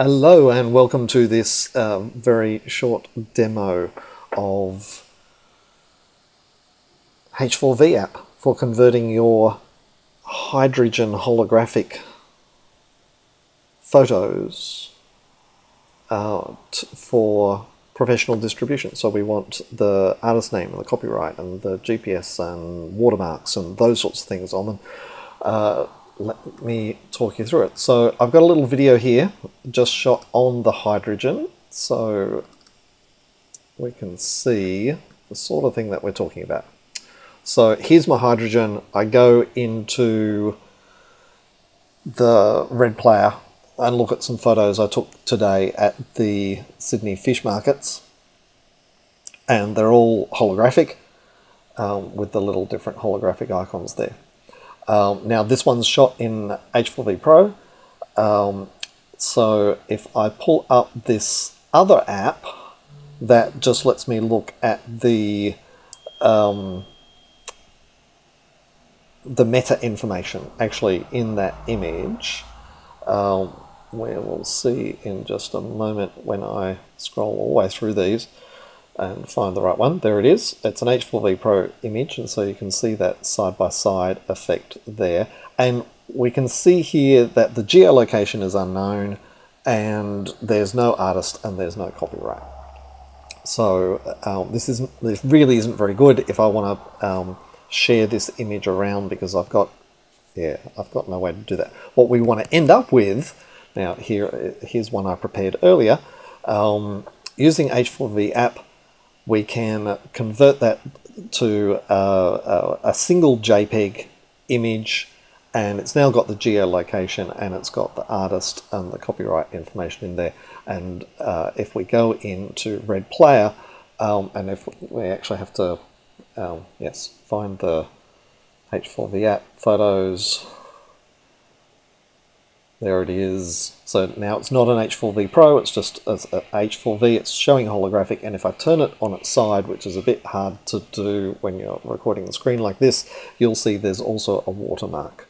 Hello and welcome to this um, very short demo of H4V app for converting your hydrogen holographic photos uh, for professional distribution. So we want the artist name and the copyright and the GPS and watermarks and those sorts of things on them. Uh, let me talk you through it. So I've got a little video here just shot on the hydrogen so we can see the sort of thing that we're talking about. So here's my hydrogen. I go into the red player and look at some photos I took today at the Sydney fish markets and they're all holographic um, with the little different holographic icons there. Um, now this one's shot in H4V Pro. Um, so if I pull up this other app, that just lets me look at the um, the meta information actually in that image. Um, where we'll see in just a moment when I scroll all the way through these and find the right one. There it is. It's an H4V Pro image, and so you can see that side-by-side -side effect there. And we can see here that the geolocation is unknown, and there's no artist and there's no copyright. So um, this is this really isn't very good if I want to um, share this image around because I've got yeah I've got no way to do that. What we want to end up with now here here's one I prepared earlier um, using H4V app we can convert that to uh, a, a, single JPEG image and it's now got the geolocation and it's got the artist and the copyright information in there. And uh, if we go into Red Player um, and if we actually have to um, yes find the H4V app photos there it is. So now it's not an H4V Pro, it's just a H4V, it's showing holographic, and if I turn it on its side, which is a bit hard to do when you're recording the screen like this, you'll see there's also a watermark.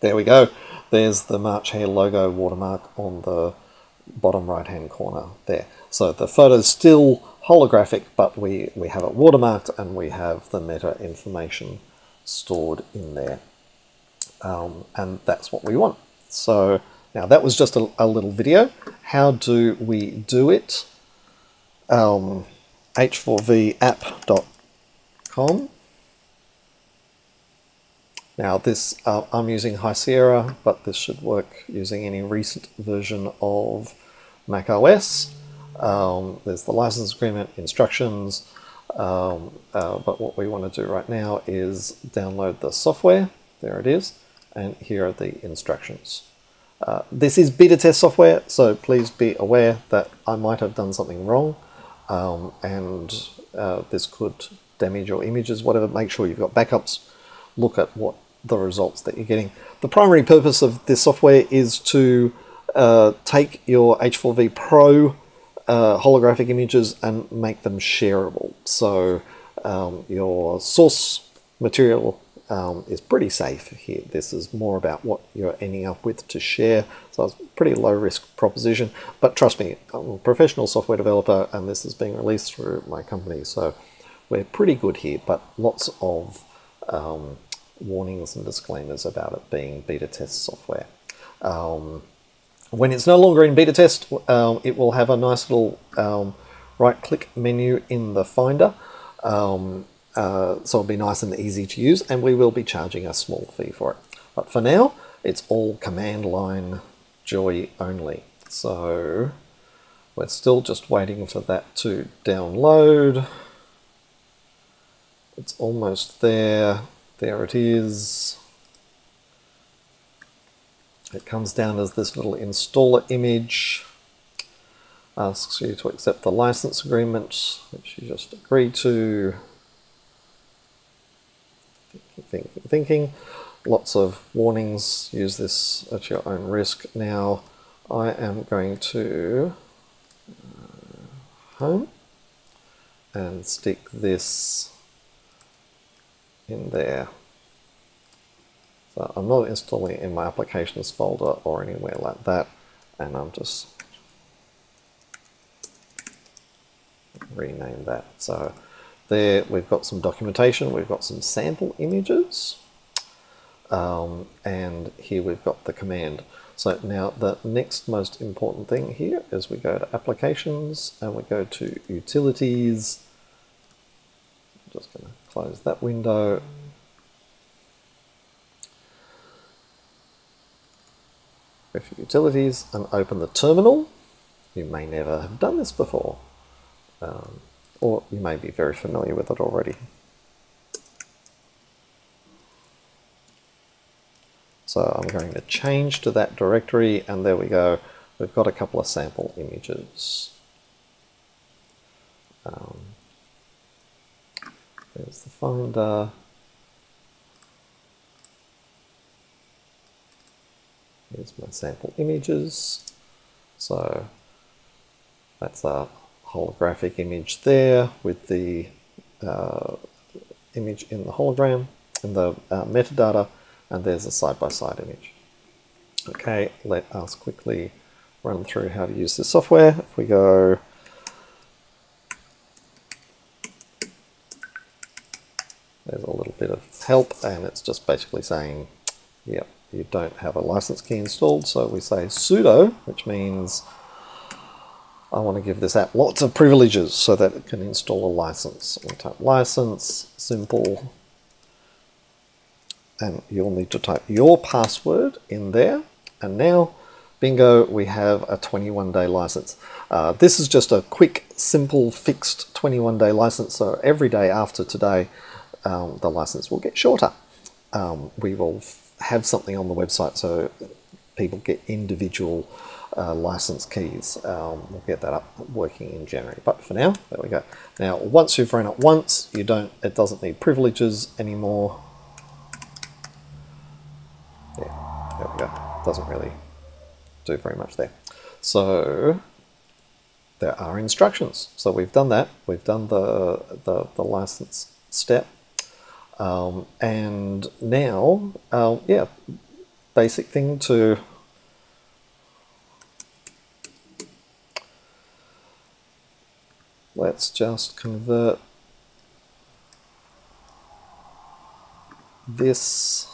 There we go. There's the March Hare logo watermark on the bottom right hand corner there. So the photo's still holographic, but we, we have it watermarked and we have the meta information stored in there um, and that's what we want. So now that was just a, a little video. How do we do it? Um, h4vapp.com. Now this, uh, I'm using High Sierra, but this should work using any recent version of Mac OS. Um, there's the license agreement, instructions, um, uh, but what we want to do right now is download the software. There it is and here are the instructions. Uh, this is beta test software, so please be aware that I might have done something wrong um, and uh, this could damage your images, whatever. Make sure you've got backups. Look at what the results that you're getting. The primary purpose of this software is to uh, take your H4V Pro uh, holographic images and make them shareable. So um, your source material um, is pretty safe here. This is more about what you're ending up with to share. So it's a pretty low risk proposition. But trust me, I'm a professional software developer and this is being released through my company. So we're pretty good here, but lots of um, warnings and disclaimers about it being beta test software. Um, when it's no longer in beta test, um, it will have a nice little um, right click menu in the Finder. Um, uh, so it'll be nice and easy to use and we will be charging a small fee for it. But for now, it's all command line joy only. So we're still just waiting for that to download. It's almost there. There it is. It comes down as this little installer image. Asks you to accept the license agreement, which you just agree to think, thinking. Lots of warnings, use this at your own risk. Now I am going to uh, home and stick this in there. So I'm not installing it in my applications folder or anywhere like that. And I'm just rename that. So there we've got some documentation, we've got some sample images, um, and here we've got the command. So now the next most important thing here is we go to applications and we go to utilities. I'm just going to close that window. Go to utilities and open the terminal. You may never have done this before, um, or you may be very familiar with it already. So I'm going to change to that directory and there we go. We've got a couple of sample images. Um, there's the finder. Here's my sample images. So that's a holographic image there with the uh, image in the hologram and the uh, metadata and there's a side-by-side -side image. Okay, let us quickly run through how to use this software. If we go there's a little bit of help and it's just basically saying yep you don't have a license key installed so we say sudo which means I want to give this app lots of privileges so that it can install a license. we type license, simple, and you'll need to type your password in there. And now, bingo, we have a 21 day license. Uh, this is just a quick, simple, fixed 21 day license. So every day after today, um, the license will get shorter. Um, we will have something on the website so people get individual uh, license keys. Um, we'll get that up working in January. But for now, there we go. Now, once you've run it once, you don't. It doesn't need privileges anymore. Yeah, There we go. Doesn't really do very much there. So there are instructions. So we've done that. We've done the, the, the license step. Um, and now, uh, yeah, basic thing to let's just convert this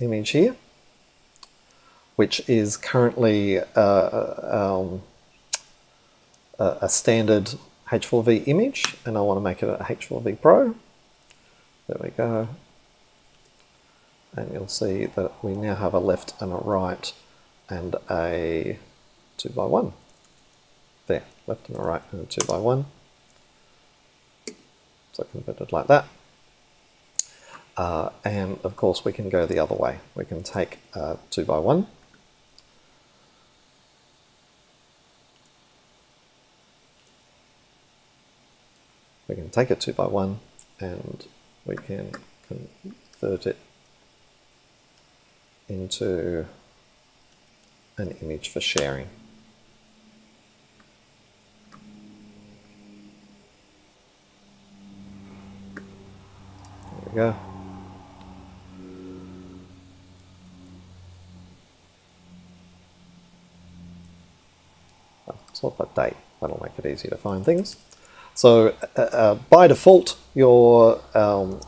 image here, which is currently uh, um, a standard H4V image, and I want to make it a H4V Pro. There we go. And you'll see that we now have a left and a right and a 2 by one There, left and a right and a 2 by one So converted like that. Uh, and of course we can go the other way. We can take a 2 by 1 we can take a 2 by 1 and we can convert it into an image for sharing. There we go. sort by date. That'll make it easy to find things. So uh, uh, by default, your um,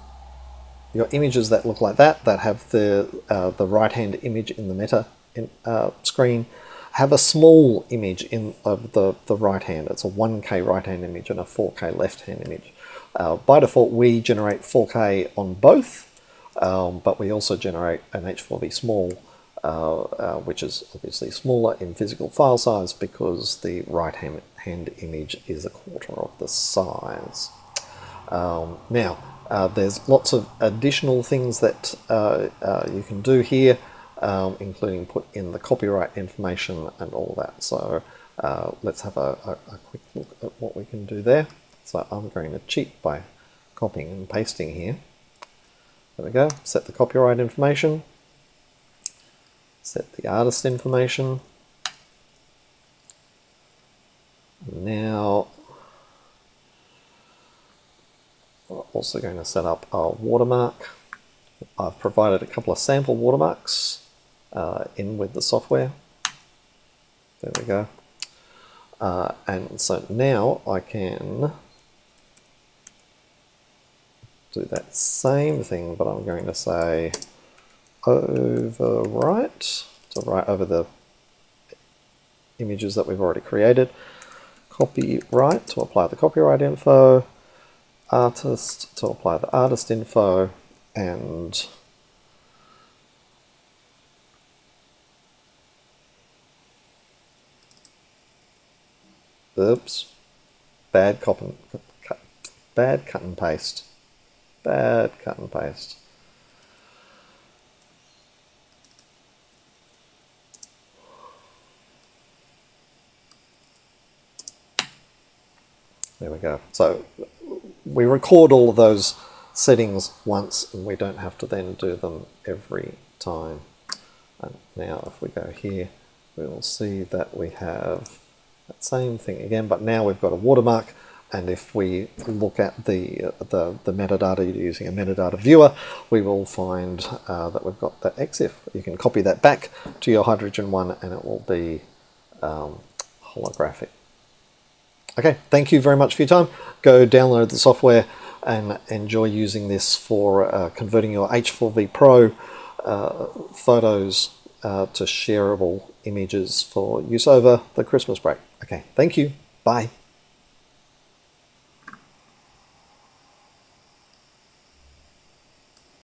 your images that look like that, that have the uh, the right hand image in the meta in, uh, screen, have a small image in of the the right hand. It's a 1K right hand image and a 4K left hand image. Uh, by default, we generate 4K on both, um, but we also generate an H4V small uh, uh, which is obviously smaller in physical file size because the right hand, hand image is a quarter of the size. Um, now, uh, there's lots of additional things that uh, uh, you can do here, um, including put in the copyright information and all that. So uh, let's have a, a, a, quick look at what we can do there. So I'm going to cheat by copying and pasting here. There we go, set the copyright information set the artist information. Now, also going to set up a watermark. I've provided a couple of sample watermarks uh, in with the software. There we go. Uh, and so now I can do that same thing, but I'm going to say overwrite to write over the images that we've already created. Copyright to apply the copyright info, artist to apply the artist info, and oops, bad cut, bad cut and paste, bad cut and paste. There we go. So we record all of those settings once and we don't have to then do them every time. And now if we go here, we will see that we have that same thing again, but now we've got a watermark and if we look at the, the, the metadata using a metadata viewer, we will find uh, that we've got that EXIF. You can copy that back to your Hydrogen one and it will be um, holographic. Okay, thank you very much for your time. Go download the software and enjoy using this for uh, converting your H4V Pro uh, photos uh, to shareable images for use over the Christmas break. Okay, thank you. Bye.